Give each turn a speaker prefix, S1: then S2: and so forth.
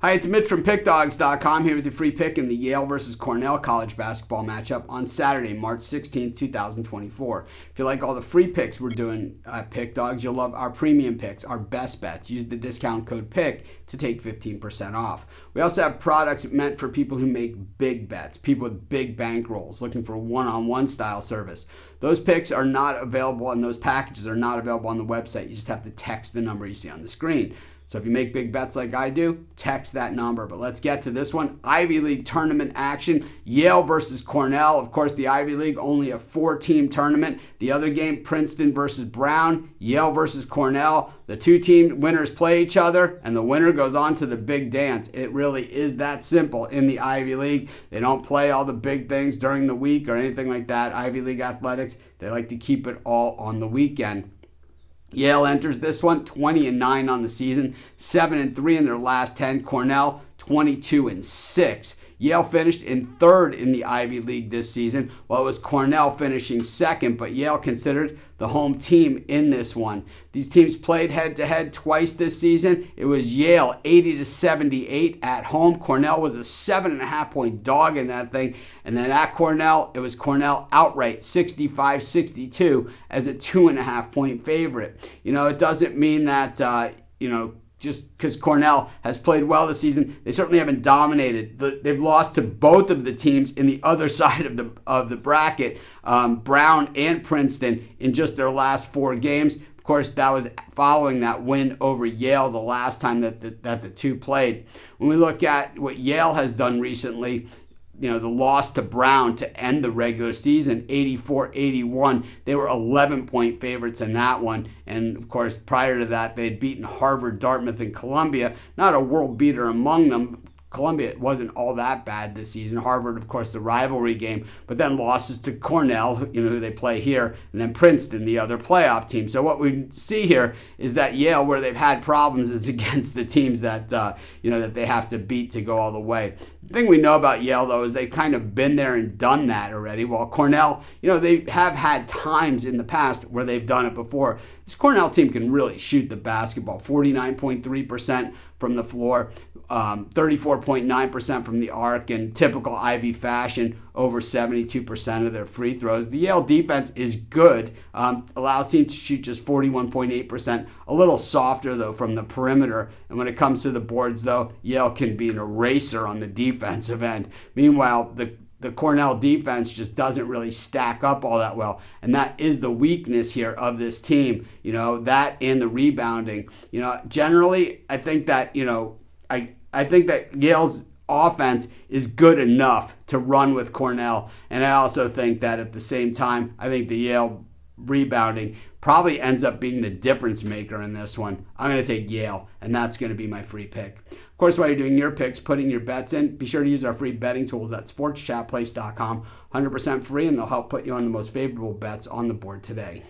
S1: Hi, it's Mitch from PickDawgz.com here with your free pick in the Yale versus Cornell college basketball matchup on Saturday, March 16, 2024. If you like all the free picks we're doing at PickDawgz, you'll love our premium picks, our best bets. Use the discount code PICK to take 15% off. We also have products meant for people who make big bets, people with big bankrolls looking for one on one style service. Those picks are not available and those packages are not available on the website. You just have to text the number you see on the screen. So if you make big bets like I do, text that number. But let's get to this one Ivy League tournament action Yale versus Cornell. Of course, the Ivy League, only a four team tournament. The other game, Princeton versus Brown, Yale versus Cornell. The two team winners play each other, and the winner goes on to the big dance. It really is that simple in the Ivy League. They don't play all the big things during the week or anything like that. Ivy League athletics, they like to keep it all on the weekend. Yale enters this one 20 and 9 on the season, 7 and 3 in their last 10. Cornell 22 and 6. Yale finished in third in the Ivy League this season, while it was Cornell finishing second, but Yale considered the home team in this one. These teams played head to head twice this season. It was Yale 80 to 78 at home. Cornell was a seven and a half point dog in that thing. And then at Cornell, it was Cornell outright 65 62 as a two and a half point favorite. You know, it doesn't mean that, uh, you know, just because Cornell has played well this season. They certainly haven't dominated. They've lost to both of the teams in the other side of the of the bracket, um, Brown and Princeton, in just their last four games. Of course, that was following that win over Yale the last time that the, that the two played. When we look at what Yale has done recently, you know, the loss to Brown to end the regular season, 84 81. They were 11 point favorites in that one. And of course, prior to that, they had beaten Harvard, Dartmouth, and Columbia. Not a world beater among them. Columbia it wasn't all that bad this season. Harvard, of course, the rivalry game, but then losses to Cornell, you know, who they play here, and then Princeton, the other playoff team. So what we see here is that Yale, where they've had problems, is against the teams that uh, you know that they have to beat to go all the way. The thing we know about Yale, though, is they've kind of been there and done that already. While Cornell, you know, they have had times in the past where they've done it before. This Cornell team can really shoot the basketball 49.3% from the floor, um, 34.9% from the arc, in typical Ivy fashion, over 72% of their free throws. The Yale defense is good, um, allows teams to shoot just 41.8%, a little softer, though, from the perimeter. And when it comes to the boards, though, Yale can be an eraser on the defensive end. Meanwhile, the the Cornell defense just doesn't really stack up all that well. And that is the weakness here of this team, you know, that and the rebounding. You know, generally, I think that, you know, I, I think that Yale's offense is good enough to run with Cornell. And I also think that at the same time, I think the Yale rebounding probably ends up being the difference maker in this one. I'm going to take Yale, and that's going to be my free pick. Of course, while you're doing your picks, putting your bets in, be sure to use our free betting tools at sportschatplace.com. 100% free, and they'll help put you on the most favorable bets on the board today.